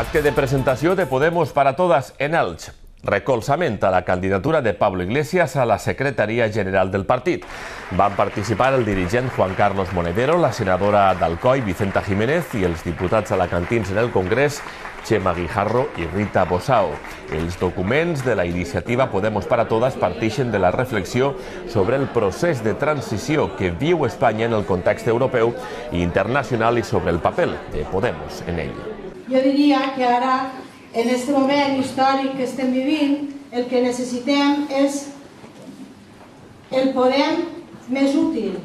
Acte de presentació de Podemos para Todas en Elx. Recolzament a la candidatura de Pablo Iglesias a la secretaria general del partit. Van participar el dirigent Juan Carlos Monedero, la senadora d'Alcoi Vicenta Jiménez i els diputats alacantins en el Congrés Xema Guijarro i Rita Bosao. Els documents de la iniciativa Podemos para Todas partixen de la reflexió sobre el procés de transició que viu Espanya en el context europeu i internacional i sobre el paper de Podemos en ell. Jo diria que ara, en aquest moment històric que estem vivint, el que necessitem és el Podem més útil.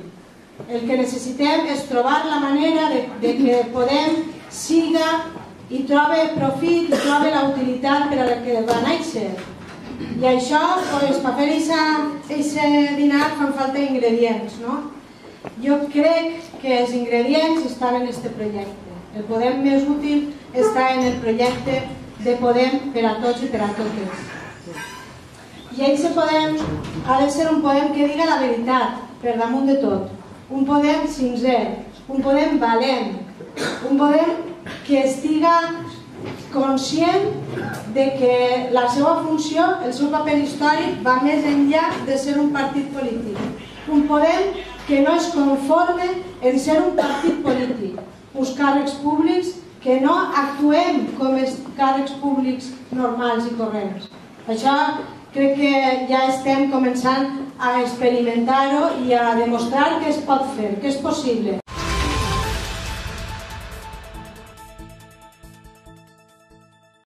El que necessitem és trobar la manera de, de que Podem siga i trobe profit i trobe la utilitat per a la que va néixer. I això, pues, per fer aquest dinar fan falta ingredients, no? Jo crec que els ingredients estan en aquest projecte. El Podem més útil està en el projecte de Podem per a tots i per a totes. I aquest Podem ha de ser un Podem que diga la veritat, per damunt de tot. Un Podem sincer, un Podem valent, un Podem que estiga conscient de que la seva funció, el seu paper històric, va més enllà de ser un partit polític. Un Podem que no es conforme en ser un partit polític, uns càrrecs públics que no actuem com els càrrecs públics normals i corrents. Això crec que ja estem començant a experimentar-ho i a demostrar que es pot fer, que és possible.